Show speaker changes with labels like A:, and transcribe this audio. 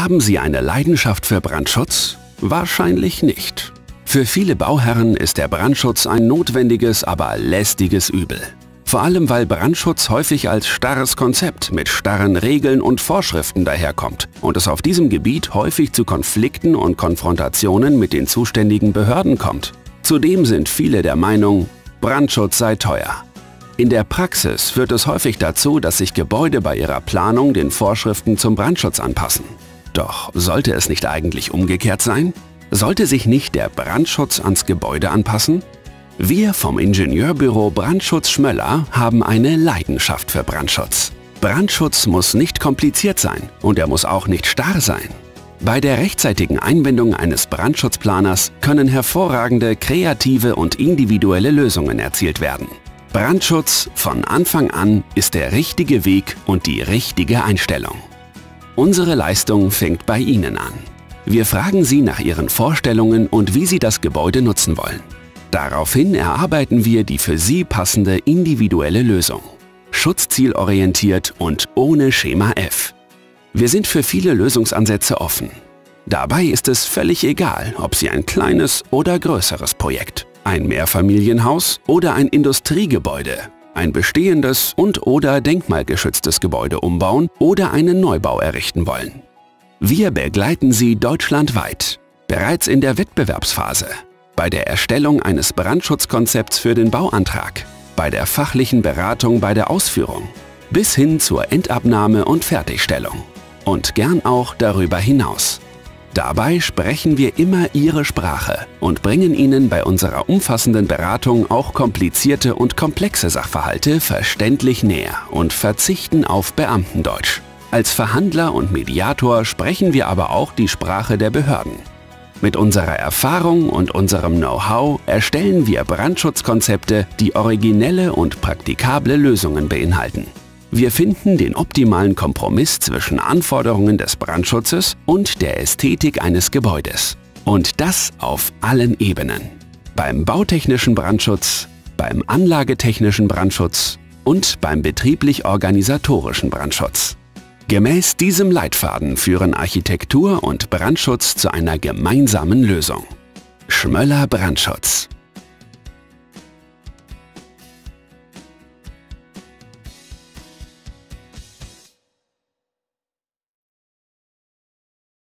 A: Haben Sie eine Leidenschaft für Brandschutz? Wahrscheinlich nicht. Für viele Bauherren ist der Brandschutz ein notwendiges, aber lästiges Übel. Vor allem weil Brandschutz häufig als starres Konzept mit starren Regeln und Vorschriften daherkommt und es auf diesem Gebiet häufig zu Konflikten und Konfrontationen mit den zuständigen Behörden kommt. Zudem sind viele der Meinung, Brandschutz sei teuer. In der Praxis führt es häufig dazu, dass sich Gebäude bei ihrer Planung den Vorschriften zum Brandschutz anpassen. Doch sollte es nicht eigentlich umgekehrt sein? Sollte sich nicht der Brandschutz ans Gebäude anpassen? Wir vom Ingenieurbüro Brandschutz Schmöller haben eine Leidenschaft für Brandschutz. Brandschutz muss nicht kompliziert sein und er muss auch nicht starr sein. Bei der rechtzeitigen Einbindung eines Brandschutzplaners können hervorragende, kreative und individuelle Lösungen erzielt werden. Brandschutz von Anfang an ist der richtige Weg und die richtige Einstellung. Unsere Leistung fängt bei Ihnen an. Wir fragen Sie nach Ihren Vorstellungen und wie Sie das Gebäude nutzen wollen. Daraufhin erarbeiten wir die für Sie passende individuelle Lösung. Schutzzielorientiert und ohne Schema F. Wir sind für viele Lösungsansätze offen. Dabei ist es völlig egal, ob Sie ein kleines oder größeres Projekt ein Mehrfamilienhaus oder ein Industriegebäude, ein bestehendes und oder denkmalgeschütztes Gebäude umbauen oder einen Neubau errichten wollen. Wir begleiten Sie deutschlandweit, bereits in der Wettbewerbsphase, bei der Erstellung eines Brandschutzkonzepts für den Bauantrag, bei der fachlichen Beratung bei der Ausführung, bis hin zur Endabnahme und Fertigstellung und gern auch darüber hinaus. Dabei sprechen wir immer Ihre Sprache und bringen Ihnen bei unserer umfassenden Beratung auch komplizierte und komplexe Sachverhalte verständlich näher und verzichten auf Beamtendeutsch. Als Verhandler und Mediator sprechen wir aber auch die Sprache der Behörden. Mit unserer Erfahrung und unserem Know-how erstellen wir Brandschutzkonzepte, die originelle und praktikable Lösungen beinhalten. Wir finden den optimalen Kompromiss zwischen Anforderungen des Brandschutzes und der Ästhetik eines Gebäudes. Und das auf allen Ebenen. Beim bautechnischen Brandschutz, beim anlagetechnischen Brandschutz und beim betrieblich-organisatorischen Brandschutz. Gemäß diesem Leitfaden führen Architektur und Brandschutz zu einer gemeinsamen Lösung. Schmöller Brandschutz